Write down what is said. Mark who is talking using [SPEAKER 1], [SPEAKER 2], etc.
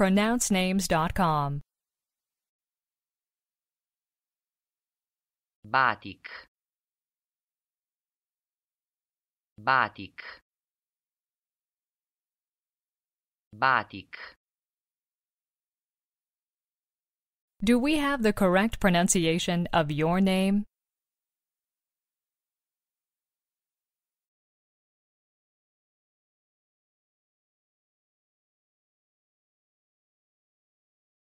[SPEAKER 1] pronouncenames.com.
[SPEAKER 2] batik batik batik
[SPEAKER 1] Do we have the correct pronunciation of your name?